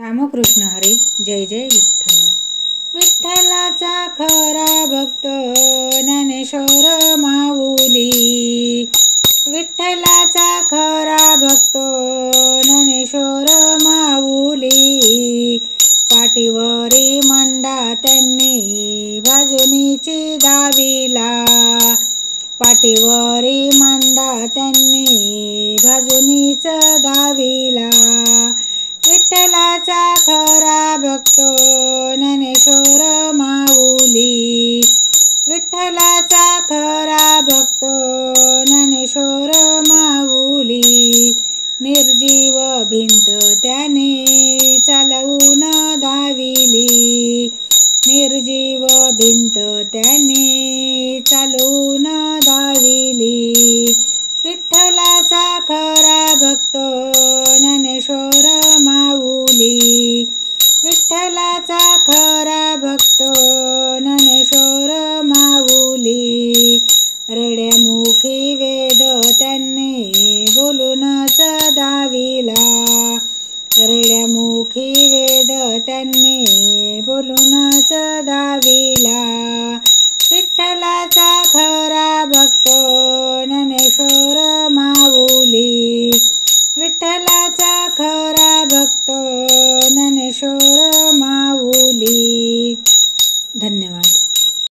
रामकृष्ण हरी जय जय विठ्ठल. विठ्ठलाचा खरा भक्त ज्ञानेश्वर माऊली. विठ्ठलाचा खरा भक्त ज्ञानेश्वर माऊली. पाठीवरी मंडा त्यांनी बाजूनीची दाविला. पाठीवरी मांडा त्यांनी बाजूनीच दाविला. खरा भक्तो ज्ञानेश्वर माऊली. विठ्ठलाचा खरा भक्तो ज्ञानेश्वर माऊली. निर्जीव भिंत त्याने चालवून दाविली निर्जीव भिंत त्याने चालवून मुखी वेद त्यांनी बोलूनच दाविला रेड्यामुखी वेद त्यांनी बोलूनच दाविला